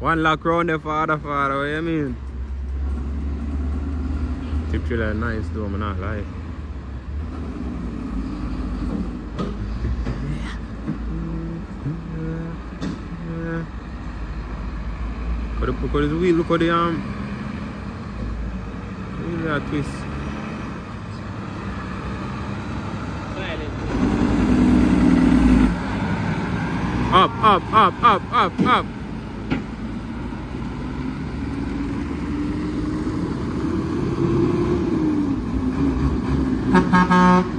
One lock round there father, father, what you mean? Tip trailer nice though, I'm not lie. Look at the, look at the wheel, look at the um wheel that twist. Up, up, up, up, up, up. Ha ha ha.